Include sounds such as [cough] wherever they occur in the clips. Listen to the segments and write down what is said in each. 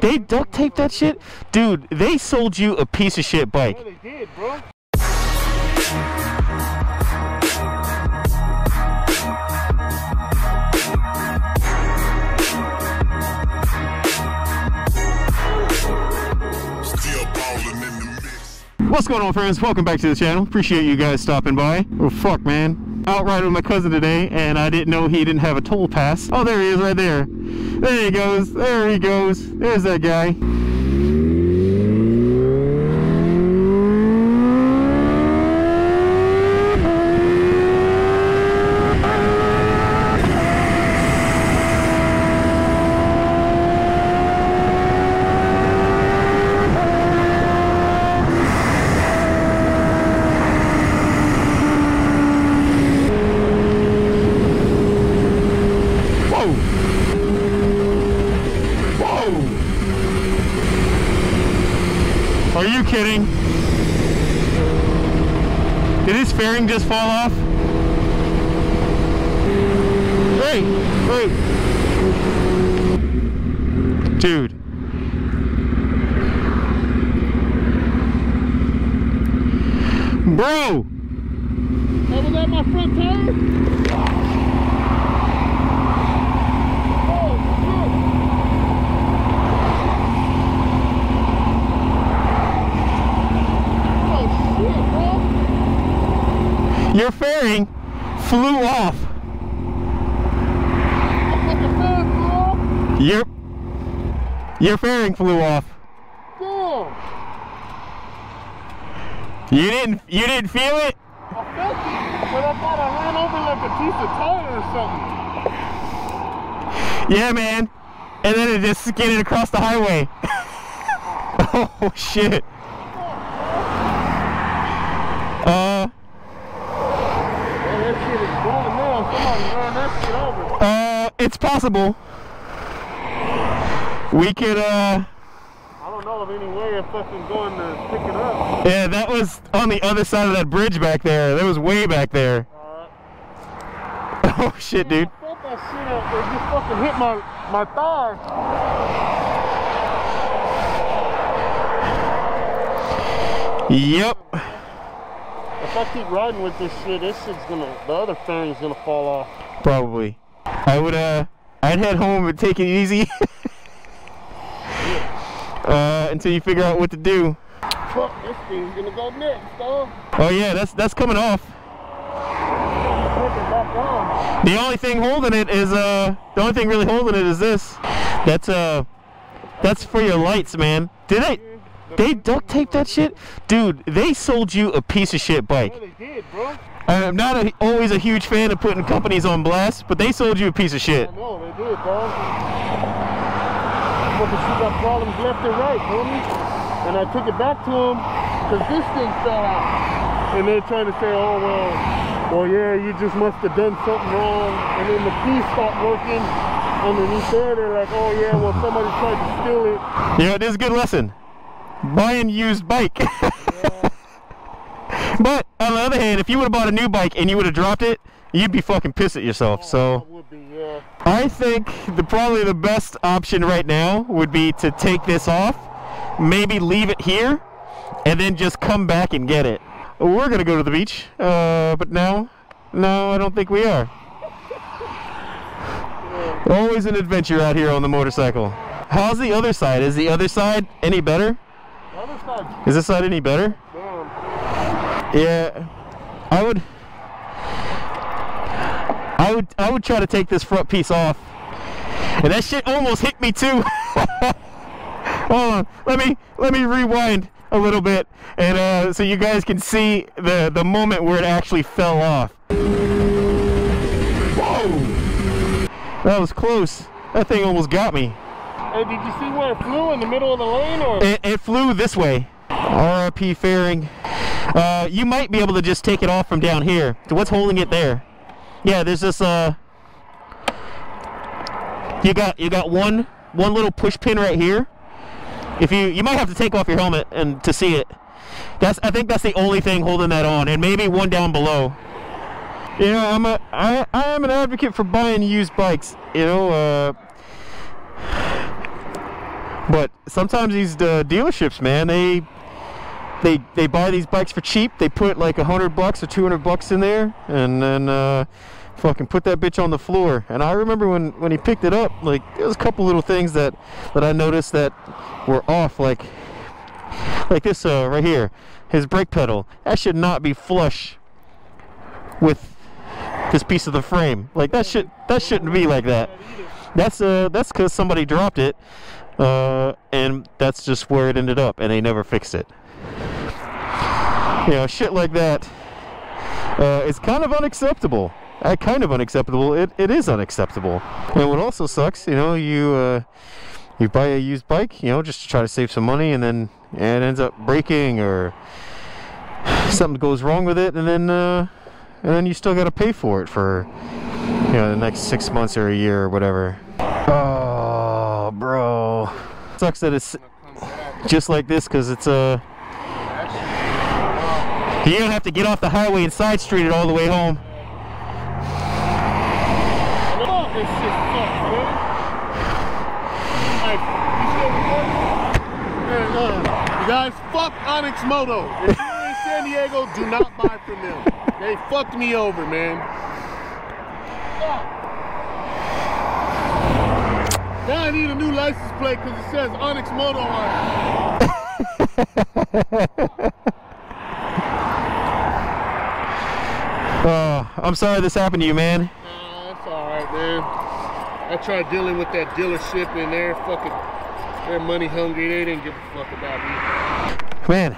They duct taped that shit? Dude, they sold you a piece of shit bike. Yeah, they did, bro. Still ballin' in the mix. What's going on, friends? Welcome back to the channel. Appreciate you guys stopping by. Oh, fuck, man. Out riding with my cousin today, and I didn't know he didn't have a toll pass. Oh, there he is right there. There he goes. There he goes. There's that guy. Whoa! Whoa! Are you kidding? Did his fairing just fall off? Hey! Hey! Dude. Bro! My front tire? Oh, shit. Oh, shit, bro. Your fairing flew off. What the fuck, bro? Your your fairing flew off. You didn't you didn't feel it? I felt it, but I thought I ran over like a piece of tire or something. Yeah, man. And then it just skidded across the highway. [laughs] oh shit. Uh Man, that shit is going now. Somebody ran that shit over. uh it's possible. We could uh I don't know of any way of fucking going to pick it up. yeah, that was on the other side of that bridge back there. That was way back there. Alright. [laughs] Oh shit, dude. I felt that shit up. It just fucking hit my, my thigh. Yep. If I keep riding with this shit, this shit's gonna, the other fairing's gonna fall off. Probably. I would uh I'd head home and take it easy. [laughs] uh until you figure out what to do. Fuck, this thing's gonna go next, dog. Oh yeah, that's that's coming off. Put it back on. The only thing holding it is uh the only thing really holding it is this. That's uh that's for your lights, man. Did they they duct tape that shit? Dude, they sold you a piece of shit bike. Yeah, they did, bro. I'm not a, always a huge fan of putting companies on blast, but they sold you a piece of shit. I know, they did, dog. Fucking she got problems left and right, homie. And I took it back to them, because this thing fell out. And they're trying to say, oh, well, well, yeah, you just must have done something wrong. And then the piece stopped working underneath there. They're like, oh, yeah, well, somebody tried to steal it. Yeah, know, this is a good lesson. Buy a used bike. [laughs] [laughs] but on the other hand, if you would have bought a new bike and you would have dropped it, you'd be fucking pissed at yourself. I So would be, yeah. I think the probably the best option right now would be to take this off, maybe leave it here, and then just come back and get it. We're gonna go to the beach, uh, but no, no, I don't think we are. [laughs] Always an adventure out here on the motorcycle. How's the other side? Is the other side any better? The other side, Is this side any better? Yeah, I would. I would. I would try to take this front piece off, and that shit almost hit me too. [laughs] Hold on, let me let me rewind a little bit, and uh, so you guys can see the the moment where it actually fell off. Whoa! That was close. That thing almost got me. Hey, did you see where it flew in the middle of the lane, or? It, it flew this way. RIP fairing. Uh, you might be able to just take it off from down here. What's holding it there? Yeah, there's this. Uh, you got you got one one little push pin right here. If you you might have to take off your helmet and to see it. That's I think that's the only thing holding that on, and maybe one down below. You know, I'm a I I am an advocate for buying used bikes. You know, uh, But sometimes these uh, dealerships, man, they they they buy these bikes for cheap. They put like a hundred bucks or two hundred bucks in there, and then uh, fucking put that bitch on the floor. And I remember when when he picked it up, like there was a couple little things that that I noticed that were off, like like this uh, right here, his brake pedal. That should not be flush with this piece of the frame. Like that should that shouldn't be like that. That's uh that's because somebody dropped it, uh, and that's just where it ended up, and they never fixed it. You know, shit like that. Uh, it's kind of unacceptable. Uh, kind of unacceptable. It, it is unacceptable. And what also sucks, you know, you uh, you buy a used bike, you know, just to try to save some money, and then it ends up breaking or something goes wrong with it, and then uh, and then you still got to pay for it for you know the next six months or a year or whatever. Oh, bro, sucks that it's just like this because it's a. You don't have to get off the highway and side street it all the way home. Fuck, this shit sucks, man. Like, you still recording? Man, you guys, fuck Onyx Moto. If you're in San Diego, do not buy from them. They fucked me over, man. Now I need a new license plate because it says Onyx Moto on it. Oh, I'm sorry this happened to you, man. Nah, that's alright, man. I tried dealing with that dealership and they're fucking, they're money hungry. They didn't give a fuck about me. Man,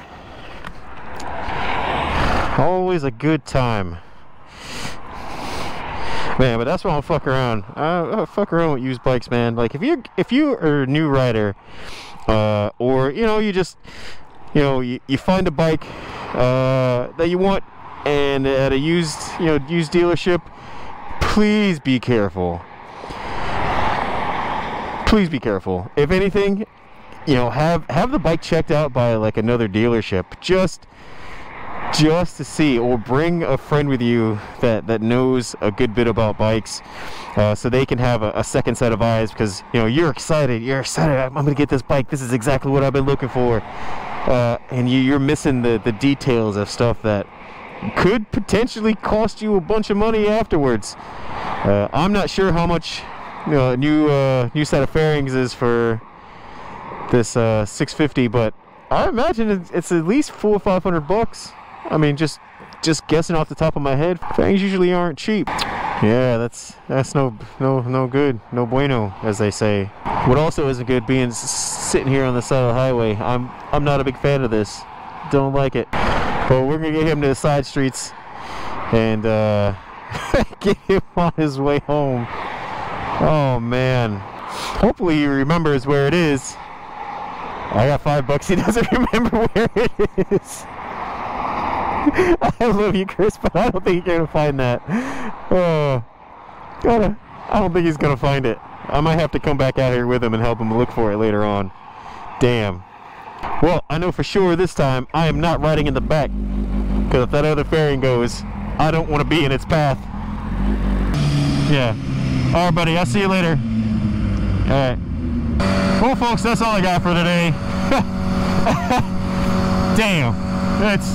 always a good time. Man, but that's why I'll fuck around. I, I fuck around with used bikes, man. Like if you if you are a new rider, uh, or you know you just you know you, you find a bike uh, that you want and at a used you know used dealership, please be careful. Please be careful. If anything, you know have have the bike checked out by like another dealership just just to see or bring a friend with you that that knows a good bit about bikes uh, so they can have a, a second set of eyes because you know you're excited you're excited i'm gonna get this bike this is exactly what i've been looking for uh, and you, you're missing the the details of stuff that could potentially cost you a bunch of money afterwards uh, i'm not sure how much you know, new uh, new set of fairings is for this uh, 650 but i imagine it's, at least four or five hundred bucks I mean, just just guessing off the top of my head, fairings usually aren't cheap. Yeah, that's that's no no no good, no bueno, as they say. What also isn't good, being sitting here on the side of the highway. I'm I'm not a big fan of this. Don't like it. But we're gonna get him to the side streets and uh, [laughs] get him on his way home. Oh man. Hopefully he remembers where it is. I got five bucks. He [laughs] doesn't remember where it is. I love you, Chris, but I don't think you're gonna find that. Oh, gotta. I don't think he's gonna find it. I might have to come back out here with him and help him look for it later on. Damn. Well, I know for sure this time I am not riding in the back. Because if that other fairing goes, I don't want to be in its path. Yeah. Alright, buddy. I'll see you later. Alright. Well, folks, that's all I got for today. [laughs] Damn. That's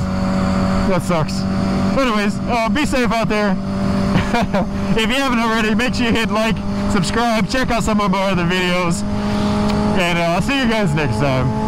that sucks. But anyways, uh, be safe out there. [laughs] if you haven't already, make sure you hit like, subscribe, check out some of my other videos, and uh, I'll see you guys next time.